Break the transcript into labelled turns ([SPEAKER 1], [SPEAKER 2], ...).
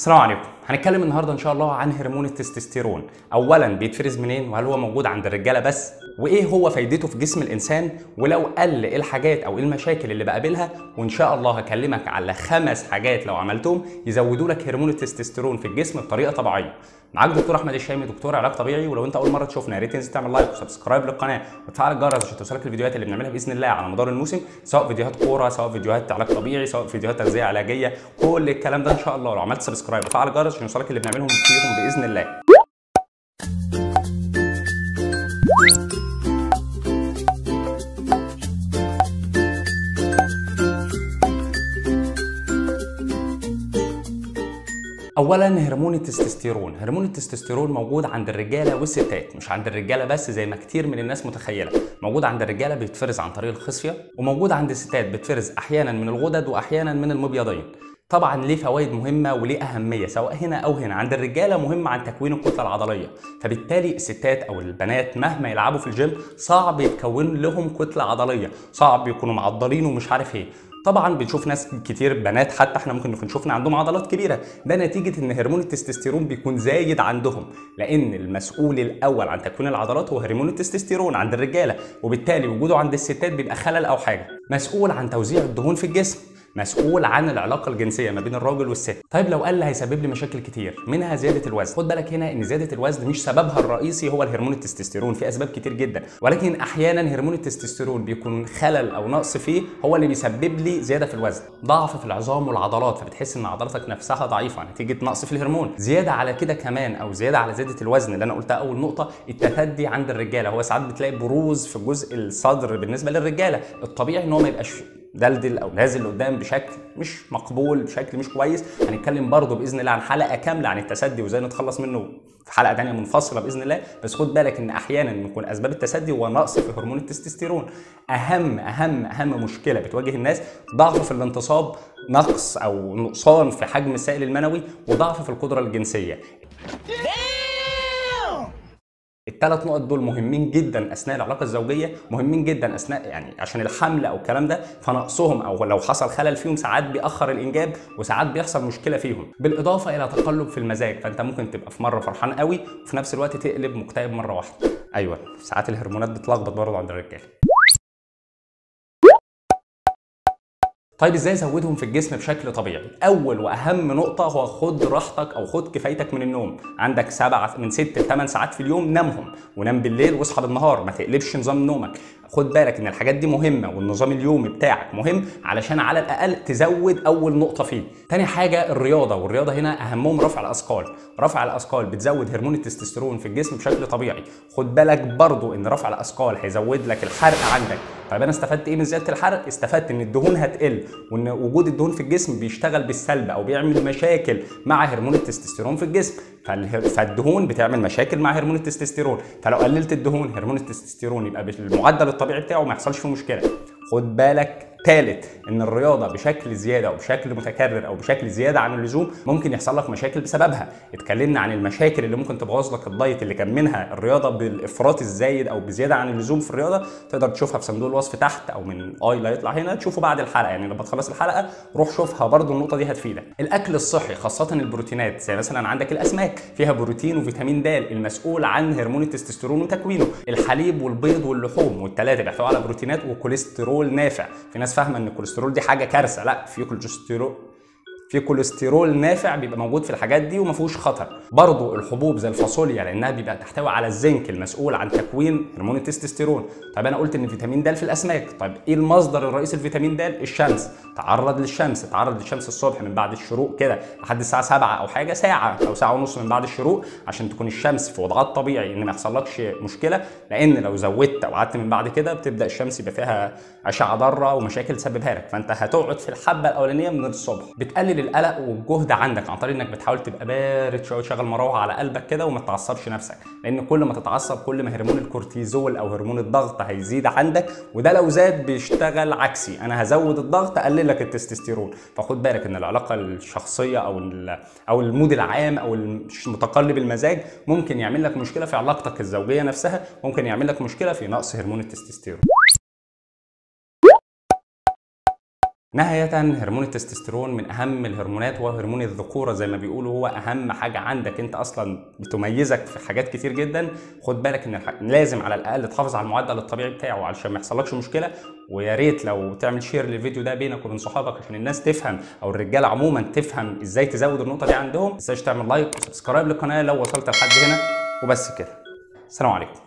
[SPEAKER 1] السلام عليكم. هنتكلم النهارده إن شاء الله عن هرمون التستوستيرون. اولا بيتفرز منين؟ وهل هو موجود عند الرجالة بس؟ وإيه هو فايدته في جسم الإنسان؟ ولو قل إيه الحاجات أو إيه المشاكل اللي بقابلها؟ وإن شاء الله هكلمك على خمس حاجات لو عملتهم يزودوا لك هرمون التستوستيرون في الجسم بطريقة طبيعية. معاك دكتور أحمد الشامي دكتور علاج طبيعي ولو أنت أول مرة تشوفنا يا ريت تنزل تعمل like و subscribe للقناة وتفعل الجرس عشان توصلك الفيديوهات اللي بنعملها بإذن الله على مدار الموسم سواء فيديوهات كورة سواء فيديوهات علاج طبيعي سواء فيديوهات تغذيه علاجية كل الكلام ده إن شاء الله. لو عملت سبسكرايب وفعل الجرس عشان يوصلك اللي بنعملهم فيهم بإذن الله. اولا هرمون التستوستيرون. هرمون التستوستيرون موجود عند الرجالة والستات مش عند الرجالة بس زي ما كتير من الناس متخيلة. موجود عند الرجالة بيتفرز عن طريق الخصيه وموجود عند الستات بيتفرز أحيانا من الغدد واحيانا من المبيضين. طبعا ليه فوائد مهمة وليه أهمية سواء هنا أو هنا. عند الرجالة مهم عن تكوين الكتلة العضلية فبالتالي الستات أو البنات مهما يلعبوا في الجيم صعب يتكون لهم كتلة عضلية صعب يكونوا معضلين ومش عارف إيه. طبعا بنشوف ناس كتير بنات حتى إحنا ممكن نكون شفنا عندهم عضلات كبيرة. ده نتيجة إن هرمون التستوستيرون بيكون زايد عندهم لأن المسؤول الأول عن تكوين العضلات هو هرمون التستوستيرون عند الرجالة وبالتالي وجوده عند الستات بيبقى خلل أو حاجة. مسؤول عن توزيع الدهون في الجسم. مسؤول عن العلاقة الجنسية ما بين الراجل والست. طيب لو قل هيسبب لي مشاكل كتير منها زيادة الوزن. خد بالك هنا إن زيادة الوزن مش سببها الرئيسي هو الهرمون التستوستيرون في أسباب كتير جدا. ولكن أحيانا هرمون التستوستيرون بيكون خلل أو نقص فيه هو اللي بيسبب لي زيادة في الوزن. ضعف في العظام والعضلات فبتحس إن عضلاتك نفسها ضعيفة نتيجة نقص في الهرمون. زيادة على كده كمان أو زيادة على زيادة الوزن اللي أنا قلتها أول نقطة التثدي عند الرجالة. هو ساعات بتلاقي بروز في جزء الصدر بالنسبة للرجالة. الطبيعي إن هو ما يبقاش دلدل أو نازل لقدام بشكل مش مقبول بشكل مش كويس. هنتكلم برضه بإذن الله عن حلقة كاملة عن التسدي وإزاي نتخلص منه في حلقة ثانية منفصلة بإذن الله. بس خد بالك إن أحيانا يكون أسباب التسدي هو نقص في هرمون التستوستيرون. أهم أهم أهم مشكلة بتواجه الناس ضعف في الانتصاب نقص أو نقصان في حجم السائل المنوي وضعف في القدرة الجنسية. الثلاث نقط دول مهمين جدا أثناء العلاقة الزوجية مهمين جدا أثناء يعني عشان الحمل أو الكلام ده فنقصهم أو لو حصل خلل فيهم ساعات بيأخر الإنجاب وساعات بيحصل مشكلة فيهم. بالإضافة إلى تقلب في المزاج فأنت ممكن تبقى في مرة فرحان قوي وفي نفس الوقت تقلب مكتئب مرة واحدة. أيوه ساعات الهرمونات بتلخبط برضه عند الرجاله طيب إزاي ازودهم في الجسم بشكل طبيعي؟ أول وأهم نقطة هو خد راحتك أو خد كفايتك من النوم. عندك سبعة من 6 ل 8 ساعات في اليوم نامهم. ونام بالليل واصحى بالنهار. ما تقلبش نظام نومك. خد بالك إن الحاجات دي مهمة والنظام اليومي بتاعك مهم علشان على الأقل تزود أول نقطة فيه. تاني حاجة الرياضة والرياضة هنا أهمهم رفع الأثقال. رفع الأثقال بتزود هرمون التستوستيرون في الجسم بشكل طبيعي. خد بالك برضو إن رفع الأثقال هيزود لك الحرق عندك. طيب أنا استفدت إيه من زيادة الحرق؟ استفدت إن الدهون هتقل وإن وجود الدهون في الجسم بيشتغل بالسلب أو بيعمل مشاكل مع هرمون التستوستيرون في الجسم. فالدهون بتعمل مشاكل مع هرمون التستوستيرون. فلو قللت الدهون هرمون التستوستيرون يبقى بالمعدل الطبيعي بتاعه ما يحصلش فيه مشكلة. خد بالك ثالث إن الرياضة بشكل زيادة أو بشكل متكرر أو بشكل زيادة عن اللزوم ممكن يحصل لك مشاكل بسببها. اتكلمنا عن المشاكل اللي ممكن تبوظ لك ال diet اللي كان منها الرياضة بالإفراط الزايد أو بزيادة عن اللزوم في الرياضة تقدر تشوفها في صندوق الوصف تحت أو من اي اللي هيطلع هنا تشوفه بعد الحلقة. يعني لما تخلص الحلقة روح شوفها برضو النقطة دي هتفيدك. الأكل الصحي خاصة البروتينات زي مثلا عندك الأسماك فيها بروتين وفيتامين د المسؤول عن هرمون التستوستيرون وتكوينه. الحليب والبيض واللحوم والثلاثه بيحتوي على بروتينات وكوليسترول نافع. في ناس فاهمة إن الكوليسترول دي حاجة كارثة لأ في كوليسترول في كوليسترول نافع بيبقى موجود في الحاجات دي وما فيهوش خطر. برضو الحبوب زي الفاصوليا لأنها بيبقى تحتوي على الزنك المسؤول عن تكوين هرمون التستوستيرون. طيب أنا قلت إن فيتامين د في الأسماك. طيب إيه المصدر الرئيسي لفيتامين د؟ الشمس. تعرض للشمس. تعرض للشمس الصبح من بعد الشروق كده لحد الساعة 7 أو حاجة ساعة أو ساعة ونص من بعد الشروق عشان تكون الشمس في وضعات طبيعي إن ما يحصلكش مشكلة. لأن لو زودت أو قعدت من بعد كده بتبدأ الشمس يبقى فيها أشعة ضارة ومشاكل تسببها لك. فأنت هتقعد في الحبة الأولانية من الصبح. بتقلل القلق والجهد عندك عن طريق إنك بتحاول تبقى بارد شوية وتشغل مروحه على قلبك كده وما تعصبش نفسك. لأن كل ما تتعصب كل ما هرمون الكورتيزول أو هرمون الضغط هيزيد عندك وده لو زاد بيشتغل عكسي. أنا هزود الضغط أقلل لك التستوستيرون. فخد بالك إن العلاقة الشخصية أو أو ال mood العام أو المتقلب المزاج ممكن يعمل لك مشكلة في علاقتك الزوجية نفسها ممكن يعمل لك مشكلة في نقص هرمون التستوستيرون. نهاية هرمون التستوستيرون من أهم الهرمونات وهو هرمون الذكورة. زي ما بيقولوا هو أهم حاجة عندك أنت أصلا بتميزك في حاجات كتير جدا. خد بالك إن. لازم على الأقل تحافظ على المعدل الطبيعي بتاعه علشان ما يحصلكش مشكلة. ويا ريت لو تعمل share للفيديو ده بينك وبين صحابك عشان الناس تفهم أو الرجالة عموما تفهم إزاي تزود النقطة دي عندهم. ما تنساش تعمل like و subscribe للقناة لو وصلت لحد هنا. وبس كده. السلام عليكم.